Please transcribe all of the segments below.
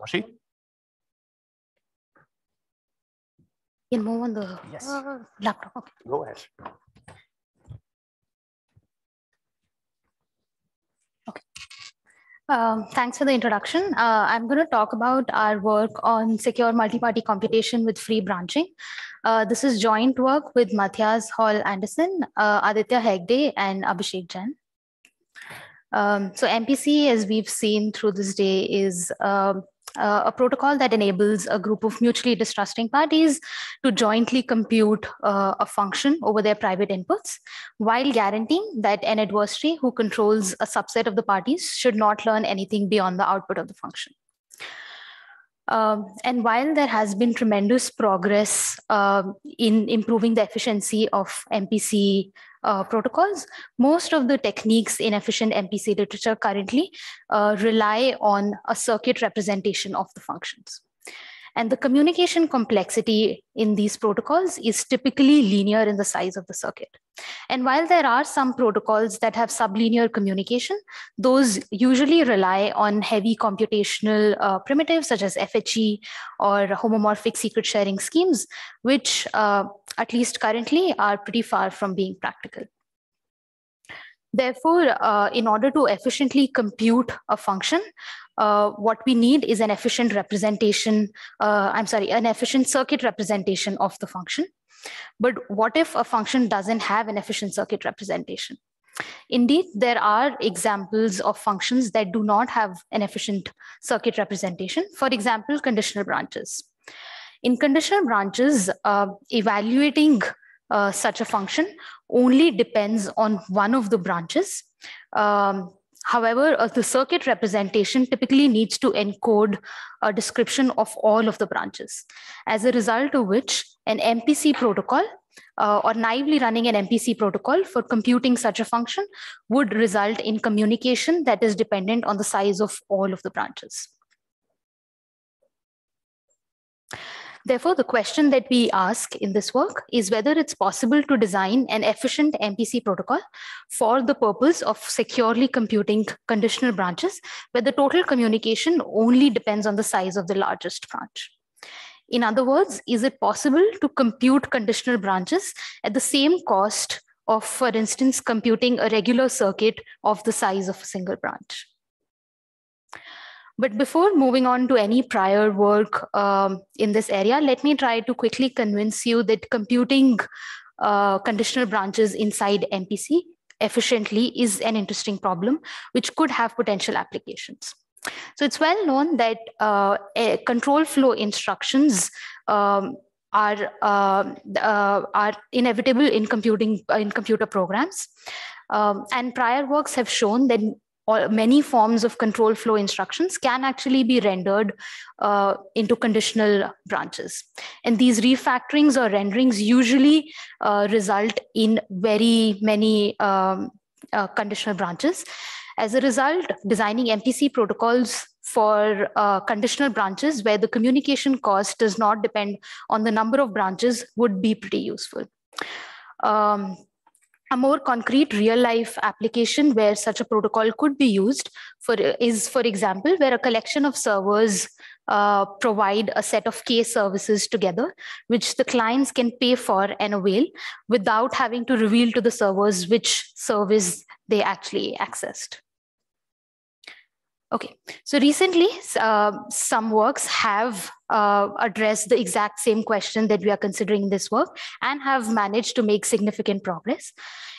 Aarushi? You can move on the Yes. uh, laptop. Okay. Go ahead. Um, thanks for the introduction. Uh, I'm going to talk about our work on secure multi-party computation with free branching. Uh, this is joint work with Mathias Hall-Andersen, uh, Aditya Hegde, and Abhishek Jain. Um, so MPC, as we've seen through this day, is um, uh, a protocol that enables a group of mutually distrusting parties to jointly compute uh, a function over their private inputs while guaranteeing that an adversary who controls a subset of the parties should not learn anything beyond the output of the function. Um, and while there has been tremendous progress um, in improving the efficiency of MPC uh, protocols, most of the techniques in efficient MPC literature currently uh, rely on a circuit representation of the functions. And the communication complexity in these protocols is typically linear in the size of the circuit. And while there are some protocols that have sublinear communication, those usually rely on heavy computational uh, primitives such as FHE or homomorphic secret sharing schemes, which uh, at least currently are pretty far from being practical. Therefore, uh, in order to efficiently compute a function, uh, what we need is an efficient representation, uh, I'm sorry, an efficient circuit representation of the function. But what if a function doesn't have an efficient circuit representation? Indeed, there are examples of functions that do not have an efficient circuit representation. For example, conditional branches. In conditional branches, uh, evaluating uh, such a function only depends on one of the branches. Um, however, uh, the circuit representation typically needs to encode a description of all of the branches, as a result of which an MPC protocol uh, or naively running an MPC protocol for computing such a function would result in communication that is dependent on the size of all of the branches. Therefore, the question that we ask in this work is whether it's possible to design an efficient MPC protocol for the purpose of securely computing conditional branches, where the total communication only depends on the size of the largest branch. In other words, is it possible to compute conditional branches at the same cost of, for instance, computing a regular circuit of the size of a single branch? But before moving on to any prior work um, in this area, let me try to quickly convince you that computing uh, conditional branches inside MPC efficiently is an interesting problem, which could have potential applications. So it's well known that uh, control flow instructions um, are uh, uh, are inevitable in computing in computer programs, um, and prior works have shown that or many forms of control flow instructions can actually be rendered uh, into conditional branches. And these refactorings or renderings usually uh, result in very many um, uh, conditional branches. As a result, designing MPC protocols for uh, conditional branches where the communication cost does not depend on the number of branches would be pretty useful. Um, a more concrete real life application where such a protocol could be used for is for example where a collection of servers uh, provide a set of k services together which the clients can pay for and avail without having to reveal to the servers which service they actually accessed Okay, so recently uh, some works have uh, addressed the exact same question that we are considering in this work and have managed to make significant progress.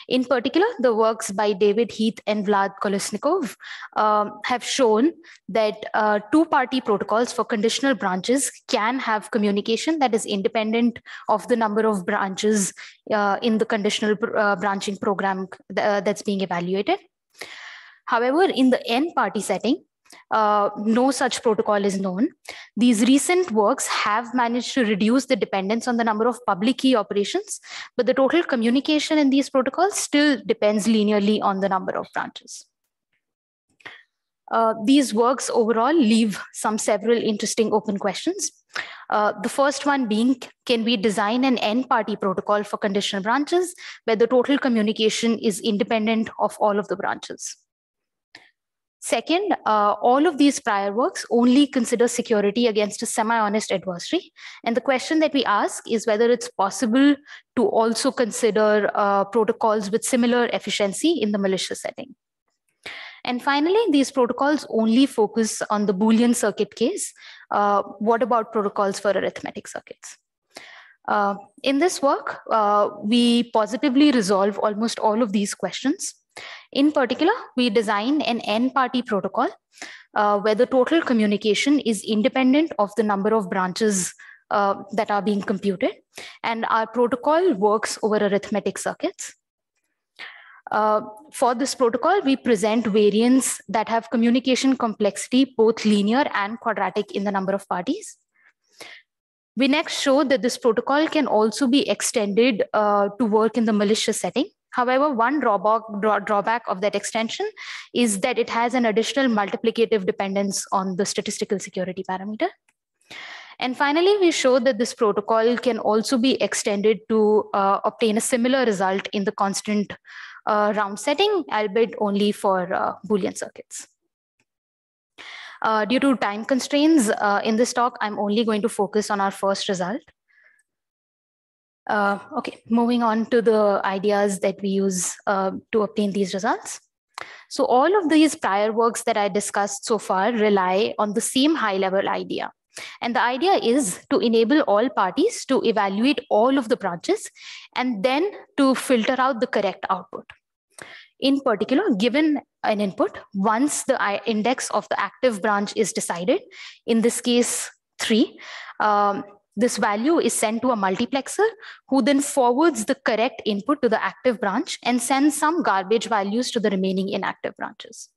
In particular, the works by David Heath and Vlad Kolesnikov um, have shown that uh, two-party protocols for conditional branches can have communication that is independent of the number of branches uh, in the conditional uh, branching program uh, that's being evaluated. However, in the n party setting, uh, no such protocol is known. These recent works have managed to reduce the dependence on the number of public key operations, but the total communication in these protocols still depends linearly on the number of branches. Uh, these works overall leave some several interesting open questions. Uh, the first one being, can we design an n-party protocol for conditional branches where the total communication is independent of all of the branches? Second, uh, all of these prior works only consider security against a semi-honest adversary. And the question that we ask is whether it's possible to also consider uh, protocols with similar efficiency in the malicious setting. And finally, these protocols only focus on the Boolean circuit case. Uh, what about protocols for arithmetic circuits? Uh, in this work, uh, we positively resolve almost all of these questions. In particular, we design an n-party protocol uh, where the total communication is independent of the number of branches uh, that are being computed. And our protocol works over arithmetic circuits. Uh, for this protocol, we present variants that have communication complexity, both linear and quadratic in the number of parties. We next show that this protocol can also be extended uh, to work in the malicious setting. However, one drawback, draw, drawback of that extension is that it has an additional multiplicative dependence on the statistical security parameter. And finally, we show that this protocol can also be extended to uh, obtain a similar result in the constant uh, round setting, albeit only for uh, Boolean circuits. Uh, due to time constraints uh, in this talk, I'm only going to focus on our first result. Uh, okay, moving on to the ideas that we use uh, to obtain these results. So all of these prior works that I discussed so far rely on the same high level idea. And the idea is to enable all parties to evaluate all of the branches and then to filter out the correct output. In particular, given an input, once the index of the active branch is decided, in this case, three, um, this value is sent to a multiplexer who then forwards the correct input to the active branch and sends some garbage values to the remaining inactive branches.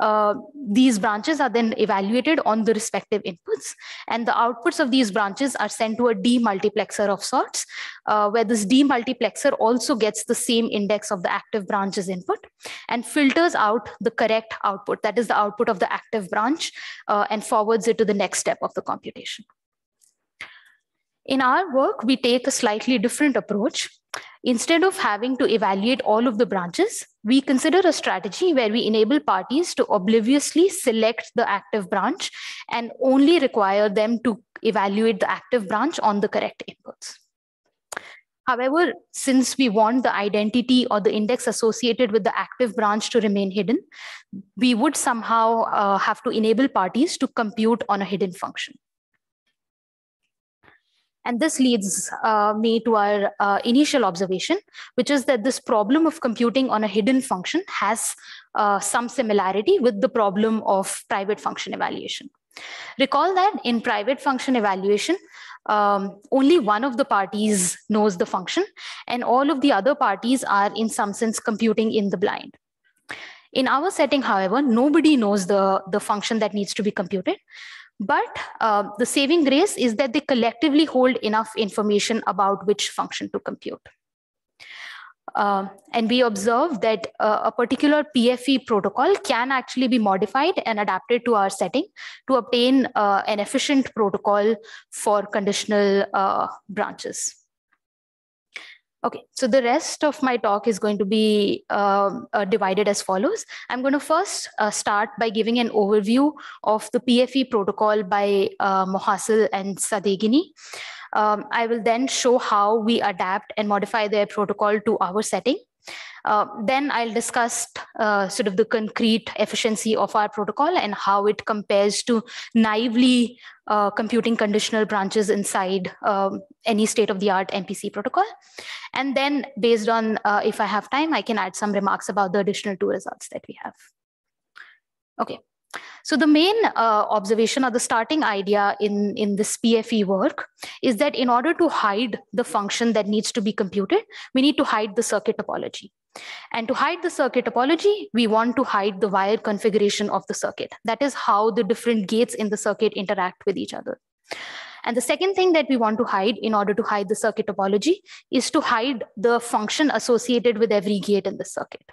Uh, these branches are then evaluated on the respective inputs and the outputs of these branches are sent to a demultiplexer of sorts uh, where this demultiplexer also gets the same index of the active branch's input and filters out the correct output that is the output of the active branch uh, and forwards it to the next step of the computation. In our work, we take a slightly different approach. Instead of having to evaluate all of the branches, we consider a strategy where we enable parties to obliviously select the active branch and only require them to evaluate the active branch on the correct inputs. However, since we want the identity or the index associated with the active branch to remain hidden, we would somehow uh, have to enable parties to compute on a hidden function. And this leads uh, me to our uh, initial observation, which is that this problem of computing on a hidden function has uh, some similarity with the problem of private function evaluation. Recall that in private function evaluation, um, only one of the parties knows the function, and all of the other parties are, in some sense, computing in the blind. In our setting, however, nobody knows the, the function that needs to be computed. But uh, the saving grace is that they collectively hold enough information about which function to compute. Uh, and we observe that uh, a particular PFE protocol can actually be modified and adapted to our setting to obtain uh, an efficient protocol for conditional uh, branches. Okay, so the rest of my talk is going to be um, uh, divided as follows. I'm going to first uh, start by giving an overview of the PFE protocol by uh, Mohassel and Sadeghian. Um, I will then show how we adapt and modify their protocol to our setting. Uh, then I'll discuss uh, sort of the concrete efficiency of our protocol and how it compares to naively uh, computing conditional branches inside um, any state-of-the-art MPC protocol. And then based on, uh, if I have time, I can add some remarks about the additional two results that we have. Okay, so the main uh, observation or the starting idea in, in this PFE work is that in order to hide the function that needs to be computed, we need to hide the circuit topology. And to hide the circuit topology, we want to hide the wire configuration of the circuit. That is how the different gates in the circuit interact with each other. And the second thing that we want to hide in order to hide the circuit topology is to hide the function associated with every gate in the circuit.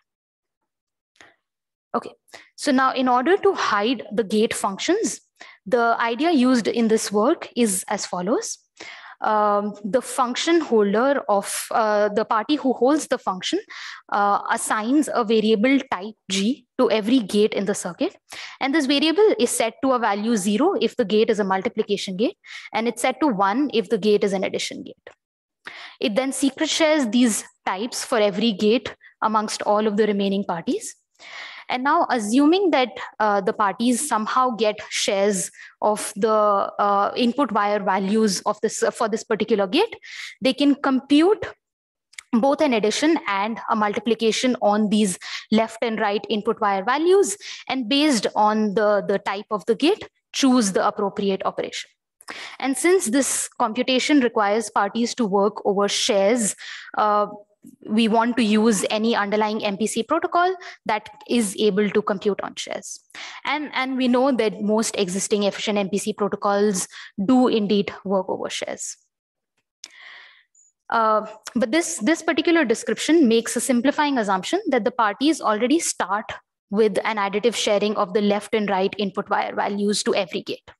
Okay, so now in order to hide the gate functions, the idea used in this work is as follows. Um, the function holder of uh, the party who holds the function uh, assigns a variable type g to every gate in the circuit. And this variable is set to a value zero if the gate is a multiplication gate, and it's set to one if the gate is an addition gate. It then secret shares these types for every gate amongst all of the remaining parties. And now, assuming that uh, the parties somehow get shares of the uh, input wire values of this for this particular gate, they can compute both an addition and a multiplication on these left and right input wire values, and based on the, the type of the gate, choose the appropriate operation. And since this computation requires parties to work over shares, uh, we want to use any underlying MPC protocol that is able to compute on shares. And, and we know that most existing efficient MPC protocols do indeed work over shares. Uh, but this, this particular description makes a simplifying assumption that the parties already start with an additive sharing of the left and right input wire values to every gate.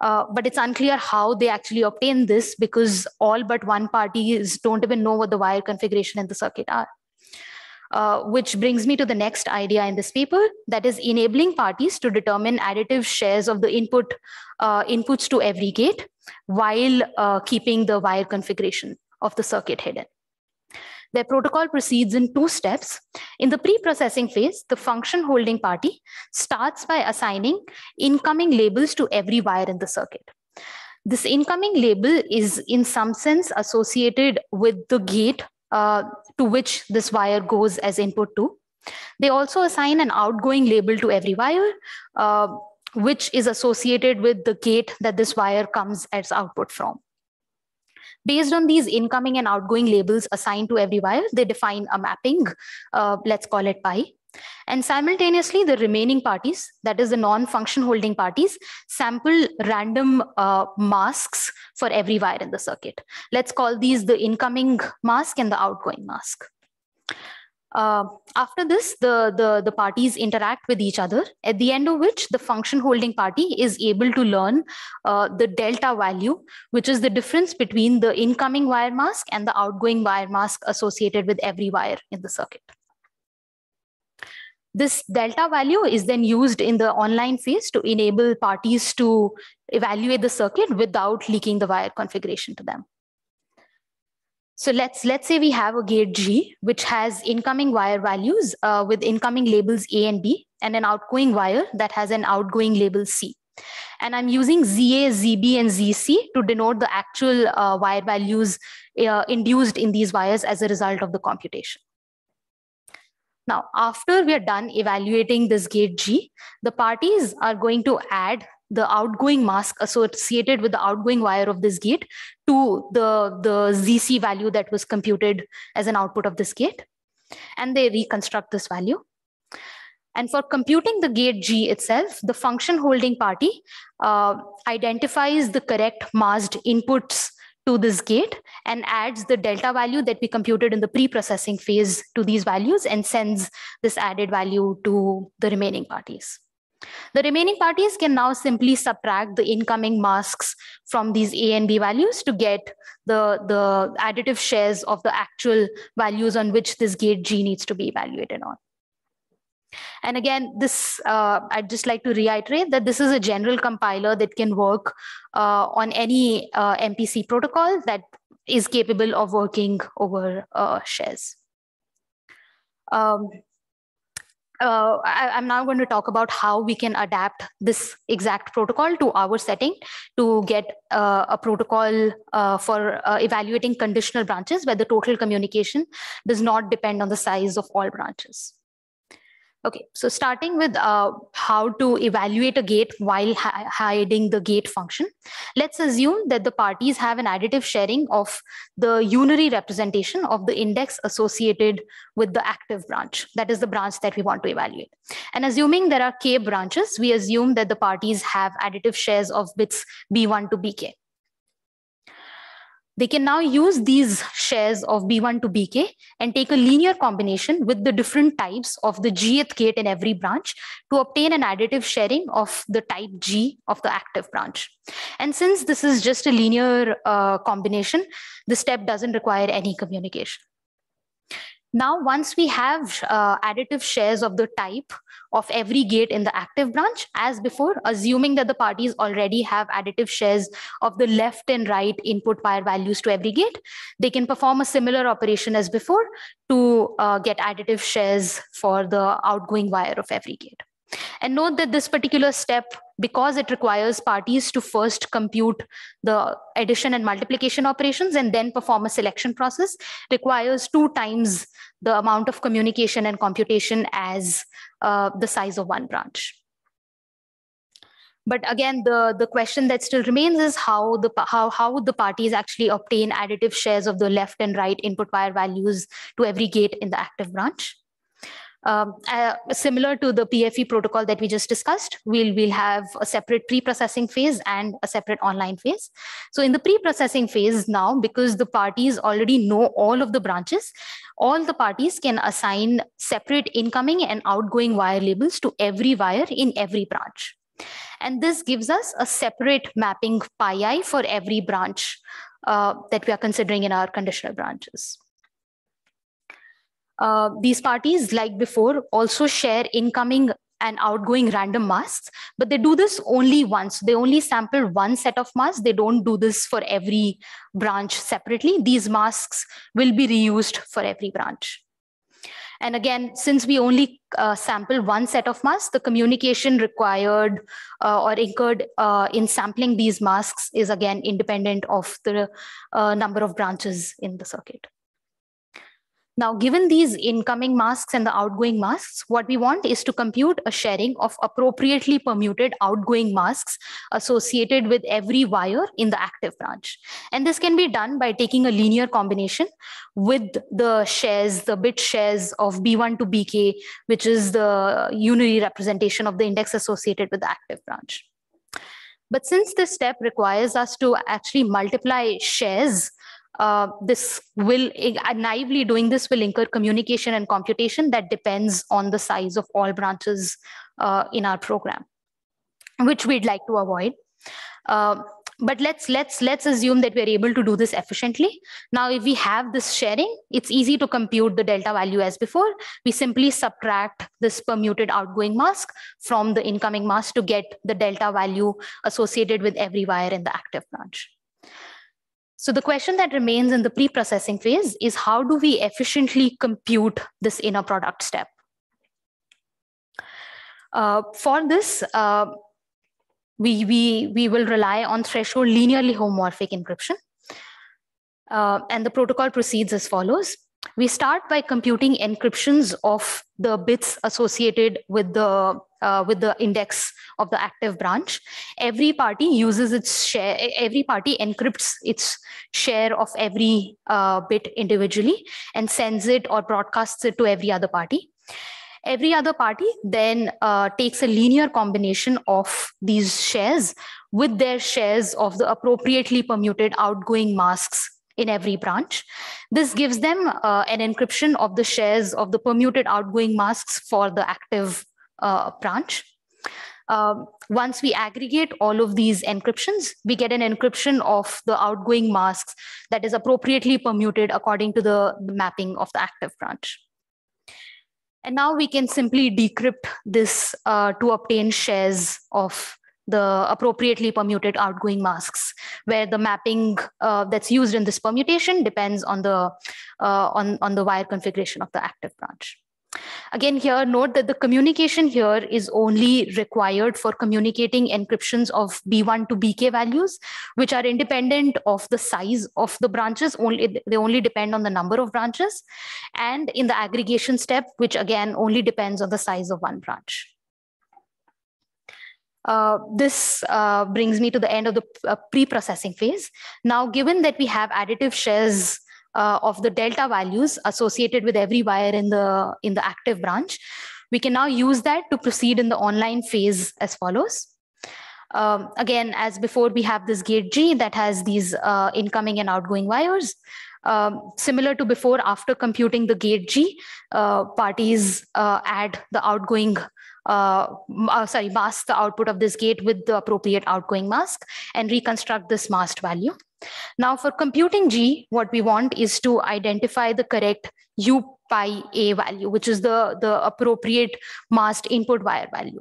Uh, but it's unclear how they actually obtain this because all but one party is, don't even know what the wire configuration and the circuit are. Uh, which brings me to the next idea in this paper, that is enabling parties to determine additive shares of the input uh, inputs to every gate while uh, keeping the wire configuration of the circuit hidden. Their protocol proceeds in two steps. In the pre-processing phase, the function holding party starts by assigning incoming labels to every wire in the circuit. This incoming label is in some sense associated with the gate uh, to which this wire goes as input to. They also assign an outgoing label to every wire, uh, which is associated with the gate that this wire comes as output from. Based on these incoming and outgoing labels assigned to every wire, they define a mapping, uh, let's call it pi. And simultaneously, the remaining parties, that is the non-function holding parties, sample random uh, masks for every wire in the circuit. Let's call these the incoming mask and the outgoing mask. Uh, after this, the, the, the parties interact with each other, at the end of which the function holding party is able to learn uh, the delta value, which is the difference between the incoming wire mask and the outgoing wire mask associated with every wire in the circuit. This delta value is then used in the online phase to enable parties to evaluate the circuit without leaking the wire configuration to them. So let's let's say we have a gate G which has incoming wire values uh, with incoming labels A and B, and an outgoing wire that has an outgoing label C. And I'm using ZA, ZB, and ZC to denote the actual uh, wire values uh, induced in these wires as a result of the computation. Now, after we are done evaluating this gate G, the parties are going to add the outgoing mask associated with the outgoing wire of this gate to the, the ZC value that was computed as an output of this gate. And they reconstruct this value. And for computing the gate G itself, the function holding party uh, identifies the correct masked inputs to this gate and adds the delta value that we computed in the pre-processing phase to these values and sends this added value to the remaining parties. The remaining parties can now simply subtract the incoming masks from these A and B values to get the, the additive shares of the actual values on which this gate G needs to be evaluated on. And again, this uh, I'd just like to reiterate that this is a general compiler that can work uh, on any uh, MPC protocol that is capable of working over uh, shares. Um, uh, I, am now going to talk about how we can adapt this exact protocol to our setting to get uh, a protocol uh, for uh, evaluating conditional branches where the total communication does not depend on the size of all branches. Okay, so starting with uh, how to evaluate a gate while hiding the gate function, let's assume that the parties have an additive sharing of the unary representation of the index associated with the active branch. That is the branch that we want to evaluate. And assuming there are k branches, we assume that the parties have additive shares of bits b1 to bk. They can now use these shares of B1 to BK and take a linear combination with the different types of the gth gate in every branch to obtain an additive sharing of the type G of the active branch. And since this is just a linear uh, combination, the step doesn't require any communication. Now, once we have uh, additive shares of the type of every gate in the active branch, as before, assuming that the parties already have additive shares of the left and right input wire values to every gate, they can perform a similar operation as before to uh, get additive shares for the outgoing wire of every gate. And note that this particular step, because it requires parties to first compute the addition and multiplication operations and then perform a selection process, requires two times the amount of communication and computation as uh, the size of one branch. But again, the, the question that still remains is how the how how the parties actually obtain additive shares of the left and right input wire values to every gate in the active branch. Um, uh, similar to the PFE protocol that we just discussed, we'll, we'll have a separate pre-processing phase and a separate online phase. So in the pre-processing phase now, because the parties already know all of the branches, all the parties can assign separate incoming and outgoing wire labels to every wire in every branch. And this gives us a separate mapping pi for every branch uh, that we are considering in our conditional branches. Uh, these parties, like before, also share incoming and outgoing random masks, but they do this only once. They only sample one set of masks. They don't do this for every branch separately. These masks will be reused for every branch. And again, since we only uh, sample one set of masks, the communication required uh, or incurred uh, in sampling these masks is again independent of the uh, number of branches in the circuit. Now, given these incoming masks and the outgoing masks, what we want is to compute a sharing of appropriately permuted outgoing masks associated with every wire in the active branch. And this can be done by taking a linear combination with the shares, the bit shares of B1 to BK, which is the unary representation of the index associated with the active branch. But since this step requires us to actually multiply shares uh, this will uh, naively doing this will incur communication and computation that depends on the size of all branches uh, in our program, which we'd like to avoid. Uh, but let's let's let's assume that we're able to do this efficiently. Now, if we have this sharing, it's easy to compute the delta value as before. We simply subtract this permuted outgoing mask from the incoming mask to get the delta value associated with every wire in the active branch. So the question that remains in the pre-processing phase is how do we efficiently compute this inner product step? Uh, for this, uh, we, we, we will rely on threshold linearly homomorphic encryption. Uh, and the protocol proceeds as follows. We start by computing encryptions of the bits associated with the uh, with the index of the active branch. Every party uses its share, every party encrypts its share of every uh, bit individually and sends it or broadcasts it to every other party. Every other party then uh, takes a linear combination of these shares with their shares of the appropriately permuted outgoing masks in every branch. This gives them uh, an encryption of the shares of the permuted outgoing masks for the active uh, branch. Um, once we aggregate all of these encryptions, we get an encryption of the outgoing masks that is appropriately permuted according to the, the mapping of the active branch. And now we can simply decrypt this uh, to obtain shares of the appropriately permuted outgoing masks, where the mapping uh, that's used in this permutation depends on the, uh, on, on the wire configuration of the active branch. Again, here note that the communication here is only required for communicating encryptions of B1 to BK values, which are independent of the size of the branches. Only They only depend on the number of branches. And in the aggregation step, which again only depends on the size of one branch. Uh, this uh, brings me to the end of the uh, pre-processing phase. Now, given that we have additive shares uh, of the delta values associated with every wire in the, in the active branch. We can now use that to proceed in the online phase as follows. Um, again, as before, we have this gate G that has these uh, incoming and outgoing wires. Um, similar to before, after computing the gate G, uh, parties add the outgoing uh, uh, sorry, mask the output of this gate with the appropriate outgoing mask and reconstruct this masked value. Now for computing G, what we want is to identify the correct U pi a value, which is the, the appropriate masked input wire value.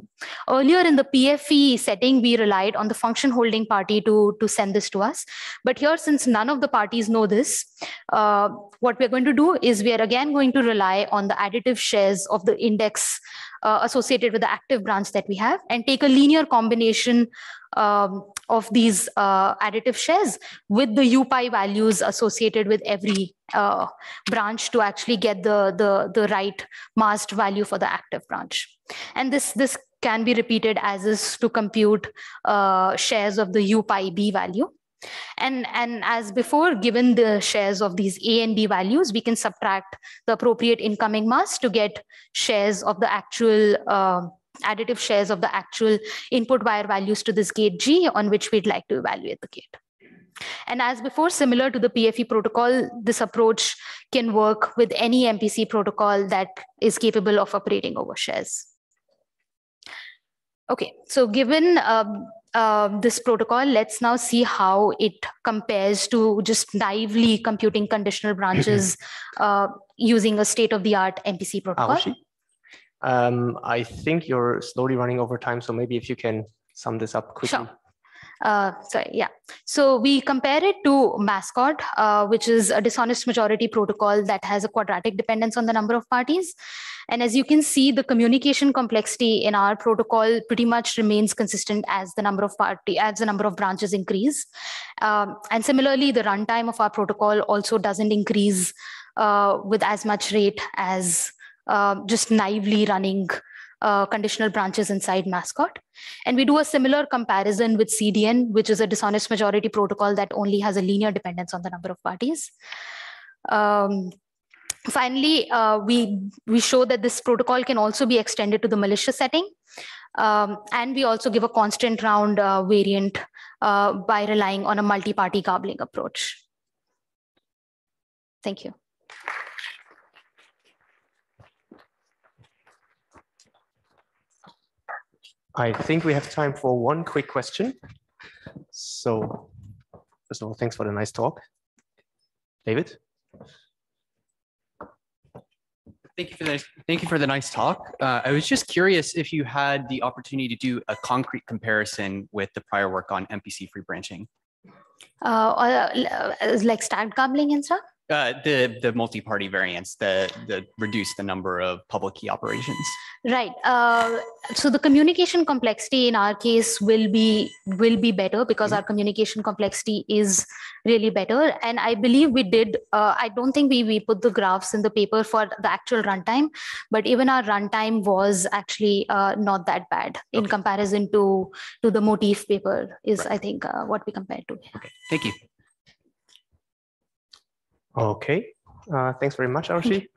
Earlier in the PFE setting, we relied on the function holding party to, to send this to us. But here, since none of the parties know this, uh, what we're going to do is we are again going to rely on the additive shares of the index uh, associated with the active branch that we have and take a linear combination um, of these uh, additive shares with the UPI values associated with every uh, branch to actually get the, the, the right masked value for the active branch. And this, this can be repeated as is to compute uh, shares of the UPI B value. And, and as before, given the shares of these A and B values, we can subtract the appropriate incoming mass to get shares of the actual uh, additive shares of the actual input wire values to this gate G on which we'd like to evaluate the gate. And as before, similar to the PFE protocol, this approach can work with any MPC protocol that is capable of operating over shares. Okay, so given um, uh, this protocol, let's now see how it compares to just naively computing conditional branches uh, using a state-of-the-art MPC protocol. Um, I think you're slowly running over time, so maybe if you can sum this up quickly. Sure. Uh, sorry, yeah. So we compare it to MASCOT, uh, which is a dishonest majority protocol that has a quadratic dependence on the number of parties. And as you can see, the communication complexity in our protocol pretty much remains consistent as the number of party, as the number of branches increase. Um, and similarly, the runtime of our protocol also doesn't increase uh, with as much rate as uh, just naively running uh, conditional branches inside MASCOT. And we do a similar comparison with CDN, which is a dishonest majority protocol that only has a linear dependence on the number of parties. Um, finally, uh, we, we show that this protocol can also be extended to the malicious setting. Um, and we also give a constant round uh, variant uh, by relying on a multi-party garbling approach. Thank you. I think we have time for one quick question. So first of all, thanks for the nice talk. David? Thank you for the thank you for the nice talk. Uh, I was just curious if you had the opportunity to do a concrete comparison with the prior work on MPC free branching. Uh, uh, like stacked garbling and stuff? Uh, the the multi-party variants, that the reduce the number of public key operations. Right. Uh, so the communication complexity in our case will be will be better because mm-hmm. our communication complexity is really better. And I believe we did. Uh, I don't think we we put the graphs in the paper for the actual runtime, but even our runtime was actually uh, not that bad in okay. comparison to to the motif paper. Is right. I think uh, what we compared to. Okay. Thank you. Okay, uh, thanks very much, Aarushi.